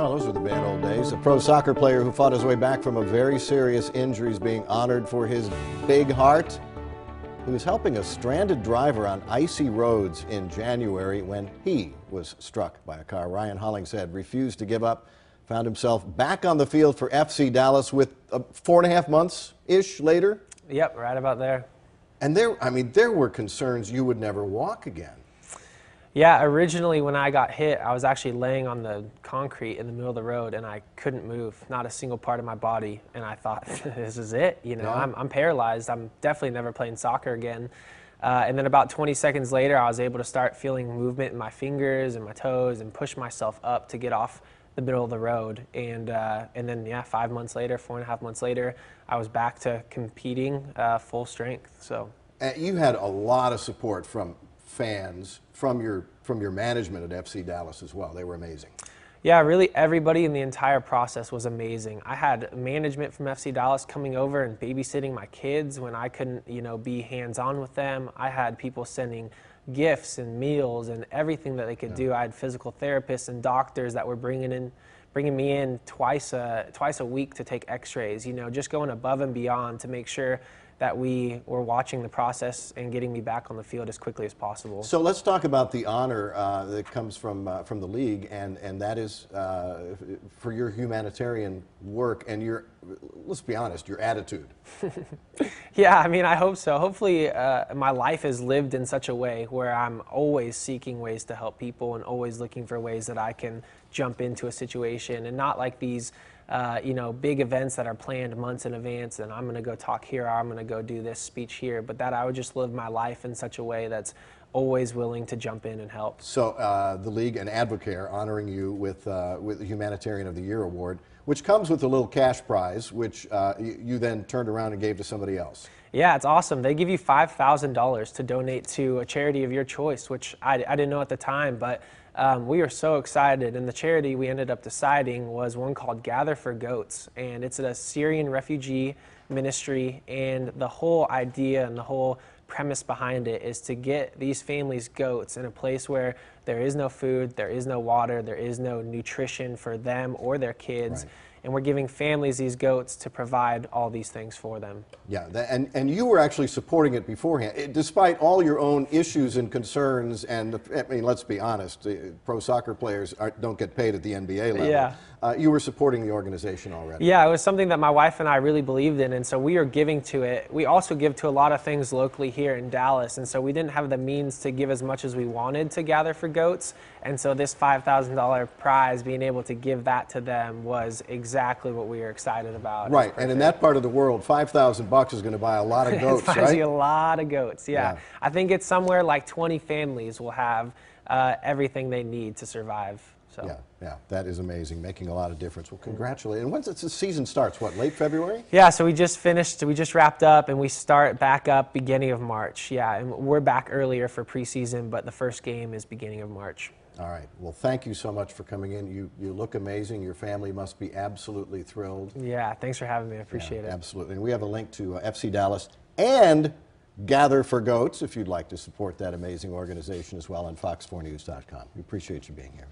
Well, those were the bad old days. A pro soccer player who fought his way back from a very serious injury is being honored for his big heart. He was helping a stranded driver on icy roads in January when he was struck by a car. Ryan Hollingshead refused to give up, found himself back on the field for FC Dallas with uh, four and a half months ish later. Yep, right about there. And there, I mean, there were concerns you would never walk again. Yeah, originally when I got hit, I was actually laying on the concrete in the middle of the road and I couldn't move, not a single part of my body. And I thought, this is it. You know, Yeah. I'm, I'm paralyzed. I'm definitely never playing soccer again. Uh, and then about 20 seconds later, I was able to start feeling movement in my fingers and my toes and push myself up to get off the middle of the road. And, uh, and then, yeah, five months later, four and a half months later, I was back to competing uh, full strength. So. Uh, you had a lot of support from fans, from your from your management at FC Dallas as well. They were amazing. Yeah, really everybody in the entire process was amazing. I had management from FC Dallas coming over and babysitting my kids when I couldn't, you know, be hands-on with them. I had people sending gifts and meals and everything that they could do. I had physical therapists and doctors that were bringing in bringing me in twice a twice a week to take x-rays, you know, just going above and beyond to make sure that we were watching the process and getting me back on the field as quickly as possible. So let's talk about the honor uh, that comes from uh, from the league, and and that is uh, for your humanitarian work and your, let's be honest, your attitude. Yeah, I mean, I hope so. Hopefully, uh, my life is lived in such a way where I'm always seeking ways to help people and always looking for ways that I can jump into a situation and not like these, uh, you know, big events that are planned months in advance and I'm going to go talk here, I'm going to go do this speech here, but that I would just live my life in such a way that's always willing to jump in and help. So uh, the league and Advocare honoring you with uh, with the Humanitarian of the Year award, which comes with a little cash prize, which uh, you, you then turned around and gave to somebody else. Yeah, it's awesome. They give you $5,000 to donate to a charity of your choice, which I, I didn't know at the time, but um, we were so excited. And the charity we ended up deciding was one called Gather for Goats. And it's a Syrian refugee ministry. And the whole idea and the whole premise behind it is to get these families goats in a place where there is no food, there is no water, there is no nutrition for them or their kids. Right. And we're giving families these goats to provide all these things for them. Yeah, tha- and, and you were actually supporting it beforehand, eh, despite all your own issues and concerns. And I mean, let's be honest, pro soccer players aren't, don't get paid at the NBA level. Yeah. Uh, you were supporting the organization already. Yeah, it was something that my wife and I really believed in, and so we are giving to it. We also give to a lot of things locally here in Dallas, and so we didn't have the means to give as much as we wanted to gather for goats, and so this $5,000 prize, being able to give that to them, was exactly what we are excited about. Right, and in that part of the world, five thousand bucks is going to buy a lot of it goats, buys right? you a lot of goats. Yeah. Yeah. I think it's somewhere like 20 families will have uh, everything they need to survive. So. Yeah, yeah, that is amazing, making a lot of difference. Well, congratulations. And once it's, the season starts, what, late February? Yeah, so we just finished, we just wrapped up, and we start back up beginning of March. Yeah, and we're back earlier for preseason, but the first game is beginning of March. All right. Well, thank you so much for coming in. You, you look amazing. Your family must be absolutely thrilled. Yeah, thanks for having me. I appreciate Yeah, it. Absolutely. And we have a link to uh, FC Dallas and Gather for Goats if you'd like to support that amazing organization as well on fox4news.com. We appreciate you being here.